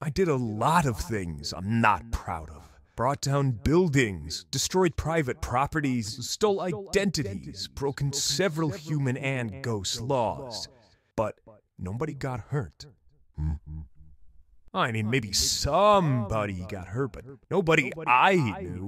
I did a lot of things I'm not proud of. Brought down buildings, destroyed private properties, stole identities, broken several human and ghost laws. But nobody got hurt. I mean, maybe somebody got hurt, but nobody I knew.